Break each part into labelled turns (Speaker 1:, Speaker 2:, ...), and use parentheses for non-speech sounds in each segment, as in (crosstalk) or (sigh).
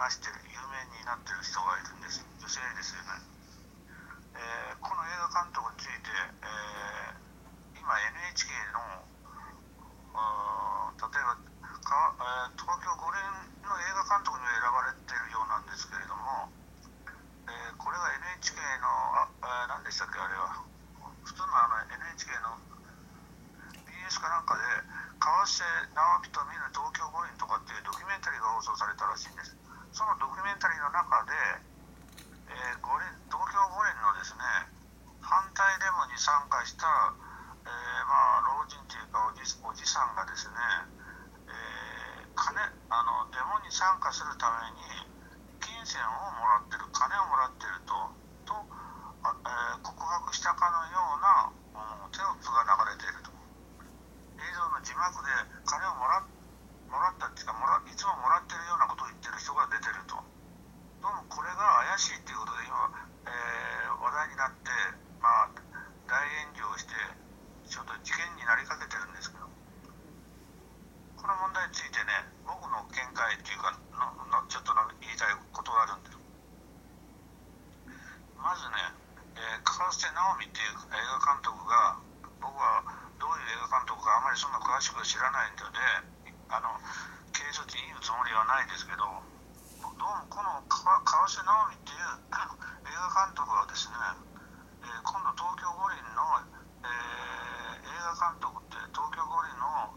Speaker 1: 名前を成してる有名になってる人がいるんです。女性ですよね、えー、この映画監督について、えー、今 NHK の例えばか、えー、東京五輪の映画監督に選ばれてるようなんですけれども、えー、これが NHK のあ、えー、何でしたっけあれは。普通のあの NHK の BS かなんかで川瀬直樹と見る東京五輪とかっていうドキュメンタリーが放送されたらしいんですそのドキュメンタリーの中で、えー、五輪東京五輪のですね反対デモに参加した、えー、まあ老人というかおじおじさんがですね、えー、金あのデモに参加するために金銭をもらってる金をもらってるとと、えー、告白したかのような、うん、テロップが流れていると。映像の字幕で金をもらもらったっていうかもらいつももらってるようなことを言ってる人が出てるとどうもこれが怪しいっていうことで今、えー、話題になってまあ大炎上してちょっと事件になりかけてるんですけどこの問題についてね僕の見解っていうかののちょっと言いたいことがあるんですまずね、えー、川瀬直美っていう映画監督が僕はどういう映画監督かあまりそんな詳しく知らないのであの軽率に言うつもりはないですけどどうもこの川瀬直美っていう (clears throat) 映画監督はですね、えー、今度東京五輪の、えー、映画監督って東京五輪の、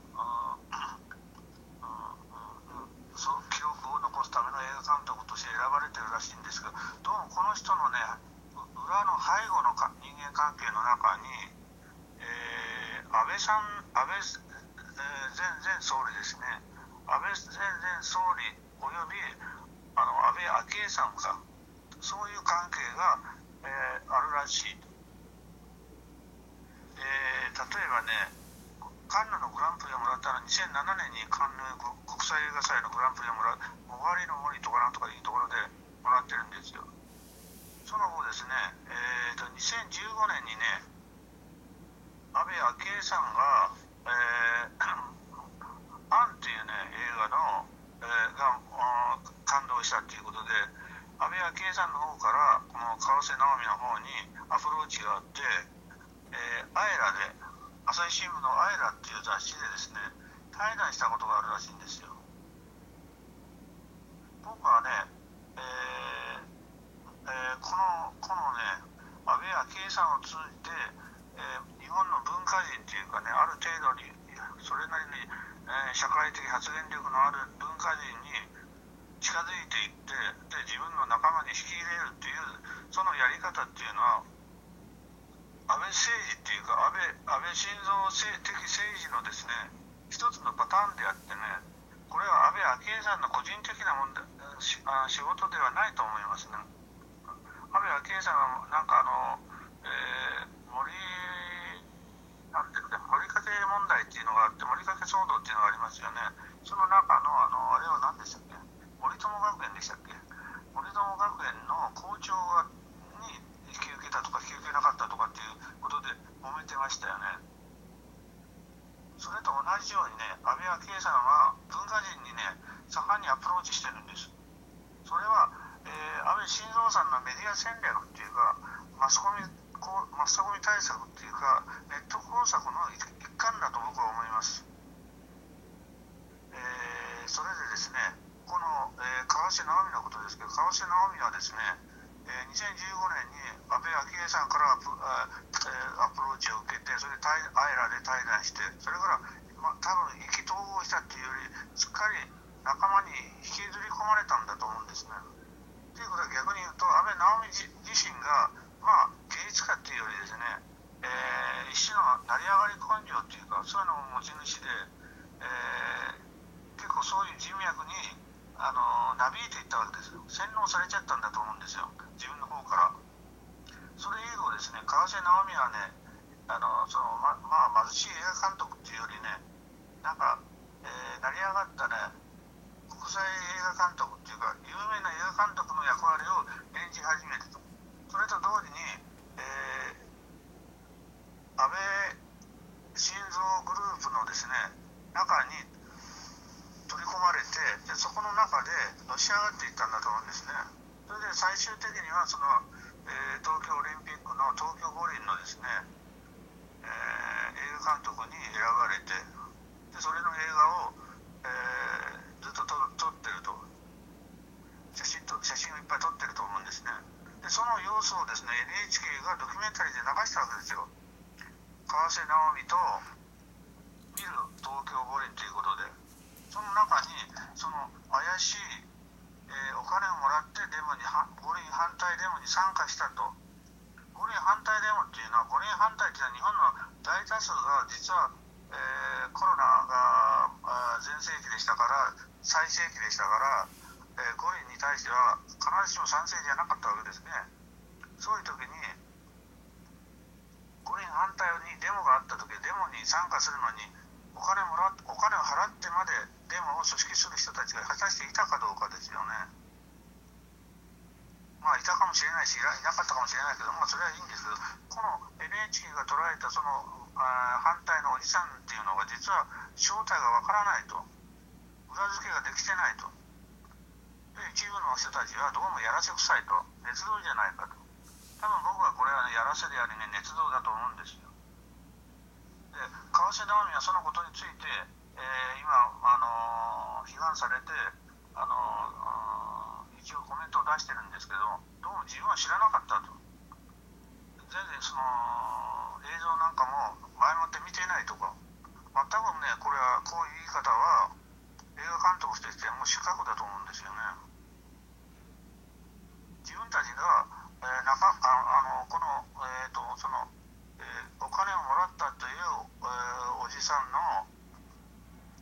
Speaker 1: その記録を残すための映画監督として選ばれてるらしいんですがどうもこの人のね裏の背後のか人間関係の中に、えー、安倍さん安倍、えー、前前総理ですね。安倍前前総理およびあの安倍昭恵さんがそういう関係が、えー、あるらしい、えー、例えばねカンヌのグランプリをもらったのは2007年にカンヌ国際映画祭のグランプリをもらう終わりの森とかなんとかいうところでもらってるんですよ。その後ですね、えーと、2015年にね安倍昭恵さんが「えー、」画の、えー、が感動したっていうことで安倍昭恵さんの方からこの川瀬直美の方にアプローチがあって、えー、アイラで朝日新聞の「アイラ」っていう雑誌でですね対談したことがあるらしいんですよ。僕はね、えーえー、このこのね安倍昭恵さんを通じて、えー、日本の文化人っていうかねある程度にそれなりに、えー、社会的発言力のある文化人に近づいていってで自分の仲間に引き入れるっていうそのやり方っていうのは安倍政治っていうか安倍安倍晋三的政治のですね一つのパターンであってねこれは安倍昭恵さんの個人的な問題仕事ではないと思いますね。安倍昭恵さんはなんかあの、えー、森なんていうか森かけ問題っていうのがあって森かけ騒動っていうのがありますよね。その中のあのあれは何でしたっけ？森友学園でしたっけ？森友学園の校長が引き受けたとか引き受けなかったとかっていうことで揉めてましたよね。それと同じようにね安倍昭恵さんは文化人にね盛んにアプローチしてるんです。それは、えー、安倍晋三さんのメディア戦略っていうかマスコミマスコミ対策っていうかネット工作の一ます、えー、それでですねこの、えー、川瀬直美のことですけど川瀬直美はですねえー、2015年に安倍昭恵さんからアプ,、アプローチを受けてそれでアイラで対談してそれから、ま、多分意気投合したというよりすっかり仲間に引きずり込まれですよ自分の方からそれ以後ですね川瀬直美はねあのそのままあ、貧しい映画監督っていうよりねなんか、えー、成り上がったね国際映画監督っていうか有名な映画監督の役割を演じ始めてとそれと同時に、えー、安倍晋三グループのですね中に取り込まれてでそこの中でのし上がっていったんだと思うんですね。それで最終的にはその、えー、東京オリンピックの東京五輪のですね、えー、映画監督に選ばれてでそれの映画を、えー、ずっと撮ってると。写真と写真をいっぱい撮ってると思うんですね。でその様子をですね NHK がドキュメンタリーで流したわけですよ。川瀬直美と見る東京五輪ということで。その中にその怪しい、えー、お金をもらってデモに五輪反対デモに参加したと。五輪反対デモっていうのは五輪反対っていうのは日本の大多数が実はえー、コロナが全盛期でしたから最盛期でしたから、えー、五輪に対しては必ずしも賛成じゃなかったわけですね。そういう時に五輪反対にデモがあった時デモに参加するのにお金もらお金を払ってまでデモを組織する人たちが果たしていたかどうかですよね。まあいたかもしれないしいなかったかもしれないけど、まあ、それはいいんです。けどこの NHK が捉えたそのあ反対のおじさんっていうのが実は正体がわからないと。裏付けができてないと。で一部の人たちはどうもやらせくさいと。捏造じゃないかと。多分僕はこれは、ね、やらせでありね捏造だと思うんですよ。で川瀬直美はそのことについて、えー、今、あの、批判されて、あの、一応コメントを出してるんですけどどうも自分は知らなかったと全然その映像なんかも前もって見ていないとか、まあ、多分ね、これはこういう言い方は映画監督としてもう失格だと思うんですよね。自分たちが、えー、中ああの、えーとそのえー、お金をもらったという、えー、おじさんの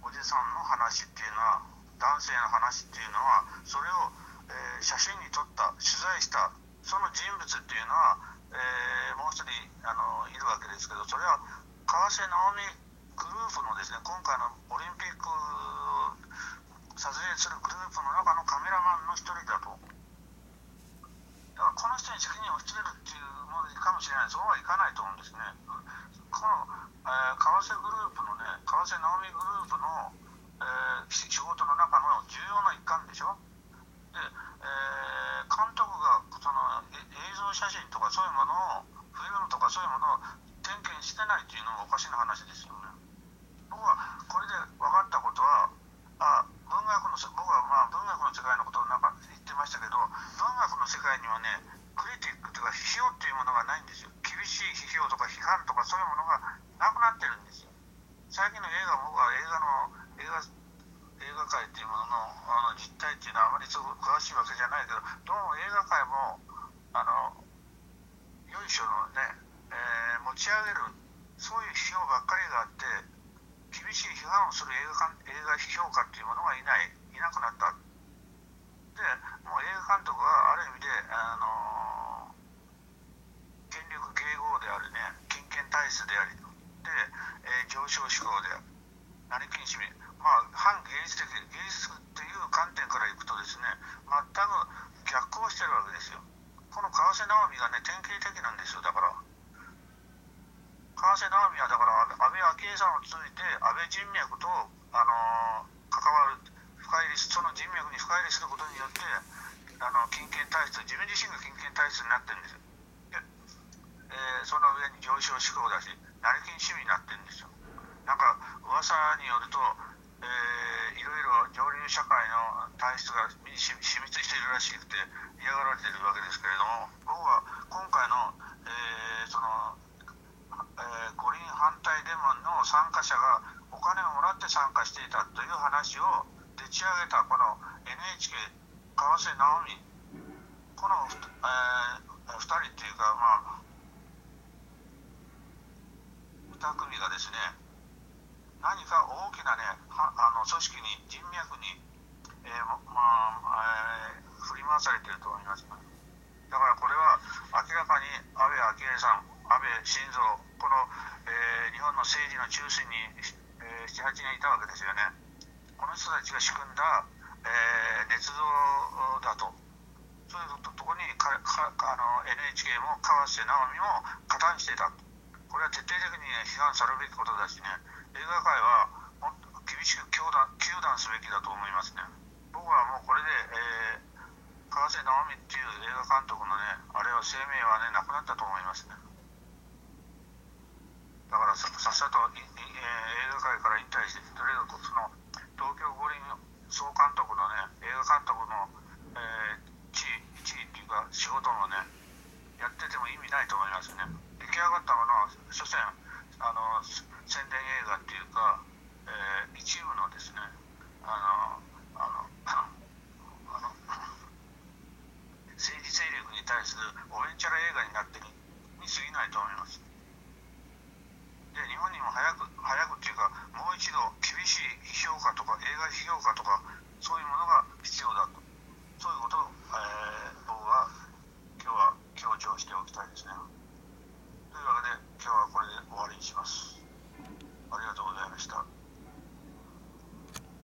Speaker 1: おじさんの話っていうのは男性の話っていうのはそれを、えー、写真に撮った取材したその人物っていうのはえー、もう一人あのいるわけですけどそれは川瀬直美グループのですね今回のオリンピックを撮影するグループの中のカメラマンの一人だと。だからこの人に責任を負ちれるっていうものかもしれない。そうはいかないと思うんですね。この、えー、川瀬グループのね川瀬直美グループの、えー、仕事の中の重要な一環でしょ？で、えー、監督がその映像写真とかそういうものをフィルムとかそういうものを点検してないっていうのもおかしな話ですよね。僕はこれで分かったことはあ文学の僕はまあ文学の世界のことをなんか言ってましたけど文学の世界にはねクリティックというか批評っていうものがないんですよ。厳しい批評とか批判とかそういうものがなくなってるんですよ。最近の映画僕は映画の映画映画界っていうもののあの実態っていうのはあまり詳しいわけじゃないけどどうも映画界もあのよいしょのね、えー、持ち上げるそういう批評ばっかりがあって厳しい批判をする映画映画批評家っていうものがいないいなくなった。でもう映画監督はある意味であの権力迎合であるね金権体質でありで、えー、上昇志向である成金市民まあ、反芸術的芸術という観点からいくとですね全く逆行してるわけですよ。この川瀬直美がね典型的なんですよ。だから川瀬直美はだから安倍昭恵さんを通じて安倍人脈と、あのー、関わる深入りその人脈に深入りすることによってあの金権体質自分自身が金権体質になってるんですよ。で、えー、その上に上昇志向だし成金趣味になってるんですよ。なんか噂によるとえー、いろいろ上流社会の体質が染みつしているらしくて嫌がられているわけですけれども僕は今回の、えー、その、えー、五輪反対デモの参加者がお金をもらって参加していたという話をでち上げたこの NHK 川瀬直美この、えー、2人っていうかまあ2組がですね何か大きなねあの組織に人脈に、えー、まあえー、振り回されていると思いますだからこれは明らかに安倍昭恵さん安倍晋三この、えー、日本の政治の中心に、えー、78年いたわけですよね。この人たちが仕組んだ、えー、捏造だと。そういうとこにかかあの NHK も川瀬直美も加担していたこれは徹底的に、ね、批判されるべきことだしね映画界はもっと厳しく糾弾糾弾すべきだと思いますね。僕はもうこれで、えー、川瀬直美っていう映画監督のね、あれは生命はね、なくなったと思いますね。だからさっさと、えー、映画界から引退して、とりあえずその東京五輪総監督のね、映画監督の、えー、地位、地位っていうか、仕事もね、やってても意味ないと思いますね。出来上がったものは、所詮、あの宣伝映画っていうか、えー、一部のですね、あの、あの、あの政治勢力に対するおべんちゃら映画になってにに過ぎないと思います。で、日本にも早く、早くっていうか、もう一度厳しい評価とか、映画批評価とか、そういうものが必要だ